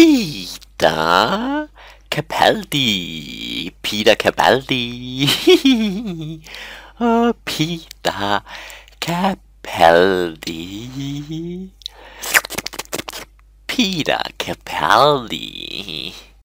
Peter Capaldi. Peter Capaldi. oh, Peter Capaldi. Peter Capaldi.